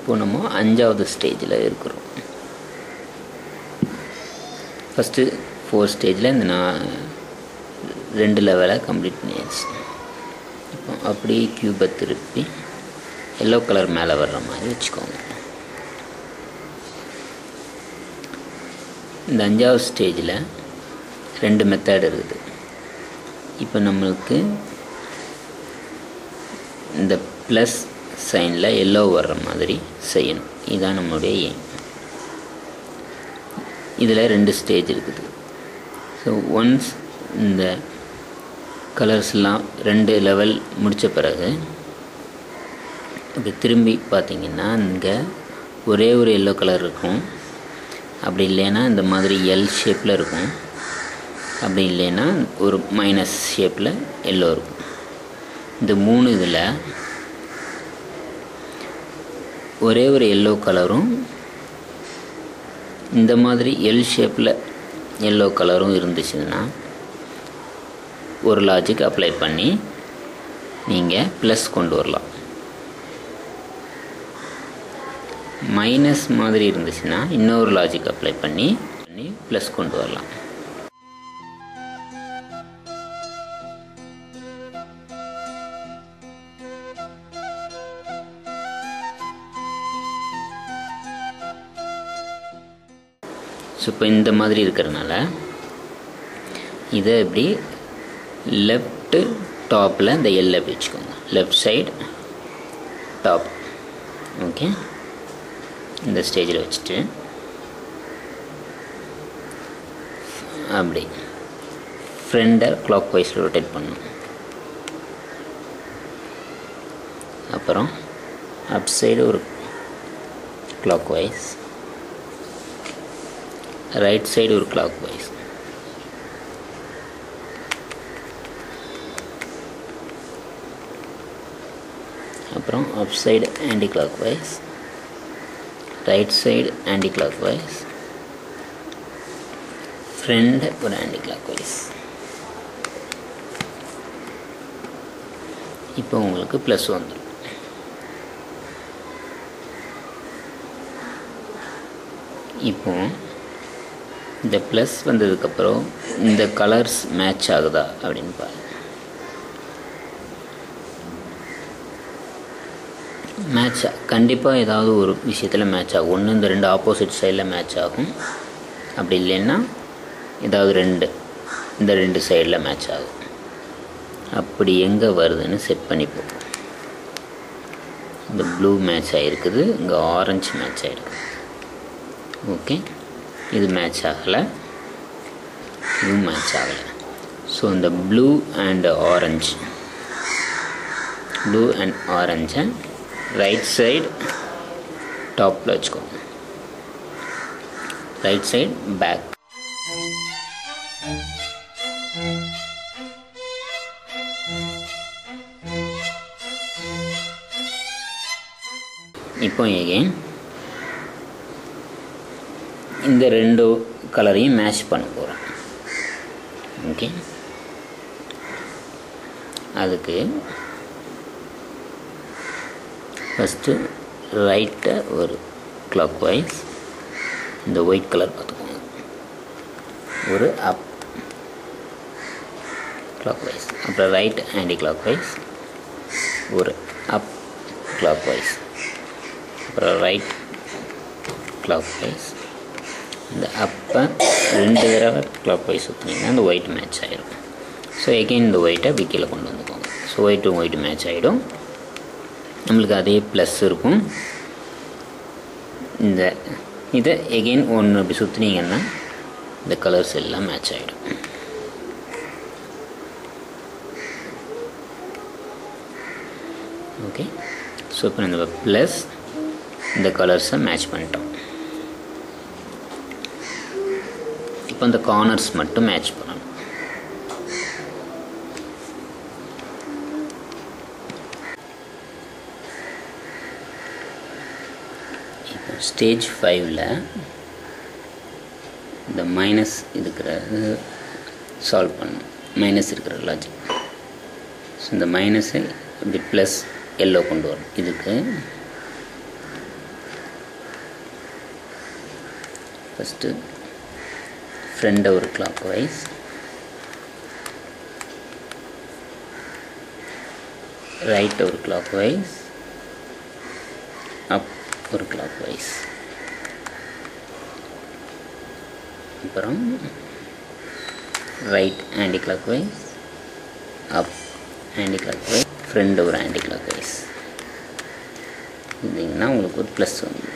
இப்போ நம்ம அஞ்சாவது ஸ்டேஜில் இருக்கிறோம். ஃபஸ்ட்டு ஃபோர் ஸ்டேஜில் இந்த நான் ரெண்டு லெவலை கம்ப்ளீட் பண்ணியாச்சு. இப்போ அப்படியே க்யூபை திருப்பி எல்லோ கலர் மேலே வர்ற மாதிரி வச்சுக்கோங்க. இந்த அஞ்சாவது ஸ்டேஜில் ரெண்டு மெத்தட் இருக்குது. இப்போ நம்மளுக்கு இந்த ப்ளஸ் சைனில் எல்லோ வர்ற மாதிரி செய்யணும். இதுதான் நம்மளுடைய எய்ம் இதில் ரெண்டு ஸ்டேஜ் இருக்குது. ஸோ ஒன்ஸ் இந்த கலர்ஸ்லாம் ரெண்டு லெவல் முடித்த பிறகு அப்படி திரும்பி பார்த்தீங்கன்னா இங்கே ஒரே ஒரு எல்லோ கலர் இருக்கும். அப்படி இல்லைன்னா இந்த மாதிரி எல் ஷேப்பில் இருக்கும். அப்படி இல்லைன்னா ஒரு மைனஸ் ஷேப்பில் எல்லோ இருக்கும். இந்த மூணு இதில் ஒரே ஒரு எல்லோ கலரும் இந்த மாதிரி எல் ஷேப்பில் எல்லோ கலரும் இருந்துச்சுன்னா ஒரு லாஜிக் அப்ளை பண்ணி நீங்கள் ப்ளஸ் கொண்டு வரலாம். மைனஸ் மாதிரி இருந்துச்சுன்னா இன்னொரு லாஜிக் அப்ளை பண்ணி பண்ணி ப்ளஸ் கொண்டு வரலாம். ஸோ இப்போ இந்த மாதிரி இருக்கிறனால இதை இப்படி லெஃப்ட்டு டாப்பில் இந்த எல்லை வச்சுக்கோங்க. லெஃப்ட் சைடு டாப் ஓகே இந்த ஸ்டேஜில் வச்சுட்டு அப்படி. ஃப்ரெண்டை கிளாக் வைஸில் ரொட்டேட் பண்ணும் அப்புறம் அப் சைடு ஒரு கிளாக் வைஸ் ரைட் சைடு ஒரு கிளாக் வைஸ் அப்புறம் up side anti clockwise right side anti clockwise front ஒரு ஆன்டி கிளாக் வைஸ் இப்போ உங்களுக்கு ப்ளஸ் வந்துடும் இப்போ இந்த ப்ளஸ் வந்ததுக்கப்புறம் இந்த கலர்ஸ் மேட்ச் ஆகுதா அப்படின்னு பாருங்க மேட்ச் கண்டிப்பாக ஏதாவது ஒரு விஷயத்தில் மேட்ச் ஆகும். ஒன்று இந்த ரெண்டு ஆப்போசிட் சைடில் மேட்ச் ஆகும். அப்படி இல்லைன்னா ஏதாவது ரெண்டு இந்த ரெண்டு சைடில் மேட்ச் ஆகும். அப்படி எங்கே வருதுன்னு செட் பண்ணிப்போம். இந்த ப்ளூ மேட்ச் ஆகிருக்குது இங்கே ஆரஞ்சு மேட்ச் ஆகிருக்குது ஓகே இது மேட்ச் ஆகலை. இதுவும் மேட்ச் ஆகலை. ஸோ இந்த blue and orange blue and ஆரஞ்சை right side டாப்பில் வச்சுக்கோங்க ரைட் சைடு பேக் இப்போ எகெயின் இந்த ரெண்டு கலரையும் மேட்ச் பண்ண போகிறோம் ஓகே அதுக்கு ஃபஸ்ட்டு ரைட்டை ஒரு கிளாக் வைஸ் இந்த ஒயிட் கலர் பார்த்துக்கோங்க. ஒரு அப் கிளாக் வைஸ் அப்புறம் ரைட் ஆன்டி கிளாக் வைஸ் ஒரு அப் கிளாக் வைஸ் அப்புறம் ரைட் கிளாக் வைஸ் இந்த அப்போ ரெண்டு தடவை கிளாக் வைஸ் சுற்றினீங்கன்னா அந்த ஒயிட் மேட்ச் ஆகிடும் ஸோ எகெயின் இந்த ஒயிட்டை விக்கியில் கொண்டு வந்துக்கோங்க. ஸோ ஒயிட்டும் ஒயிட் மேட்ச் ஆகிடும் நம்மளுக்கு அதே ப்ளஸ் இருக்கும். இந்த இதை எகெயின் ஒன்று அப்படி சுற்றினீங்கன்னா இந்த கலர்ஸ் எல்லாம் மேட்ச் ஆகிடும் ஓகே ஸோ இப்போ இந்த ப்ளஸ் இந்த கலர்ஸை மேட்ச் பண்ணிட்டோம். அப்போ இந்த கார்னர்ஸ் மட்டும் மேட்ச் பண்ணணும். ஸ்டேஜ் ஃபைவ்ல இந்த மைனஸ் இருக்கிறது சால்வ் பண்ணணும். மைனஸ் இருக்கிற லாஜிக் ஸோ இந்த மைனஸை இப்படி ப்ளஸ் எல்லோ கொண்டு வரணும். இதுக்கு ஃபஸ்ட்டு ஃப்ரெண்ட் ஒரு கிளாக் வைஸ் ரைட் ஒரு கிளாக் வைஸ் அப் ஒரு கிளாக் வைஸ் அப்புறம் right anticlockwise up anticlockwise front ஒரு ஆண்டி கிளாக் வைஸ் இருந்தீங்கன்னா உங்களுக்கு ஒரு ப்ளஸ் வந்து.